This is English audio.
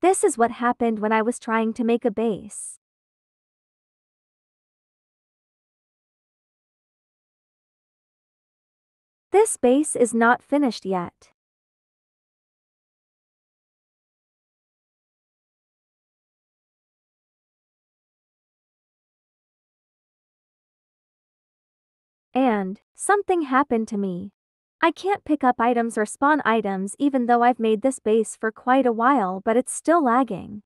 This is what happened when I was trying to make a base. This base is not finished yet. And, something happened to me. I can't pick up items or spawn items even though I've made this base for quite a while but it's still lagging.